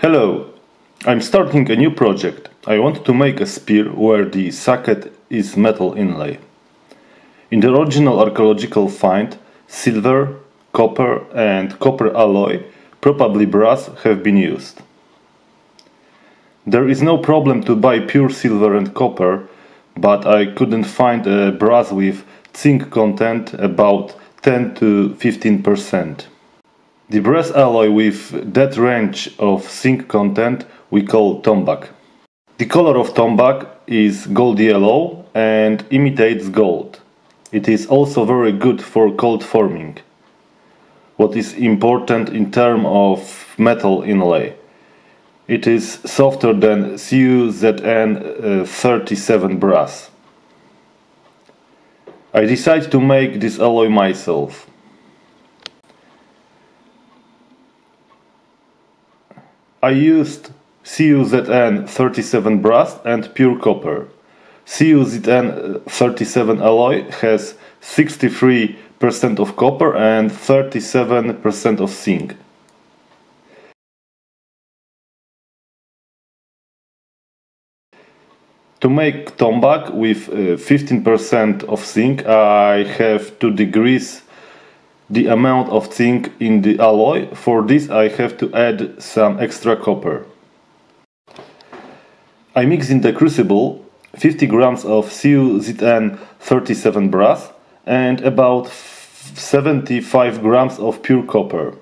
Hello, I'm starting a new project. I want to make a spear where the socket is metal inlay. In the original archaeological find, silver, copper and copper alloy, probably brass, have been used. There is no problem to buy pure silver and copper, but I couldn't find a brass with zinc content about 10 to 15 percent. The brass alloy with that range of zinc content we call tombak. The color of tombak is gold yellow and imitates gold. It is also very good for cold forming. What is important in terms of metal inlay? It is softer than CuZn uh, 37 brass. I decided to make this alloy myself. I used CuZn 37 brass and pure copper. CuZn 37 alloy has 63% of copper and 37% of zinc. To make tombak with 15% uh, of zinc, I have to decrease the amount of zinc in the alloy. For this I have to add some extra copper. I mix in the crucible 50 grams of CuZn 37 brass and about 75 grams of pure copper.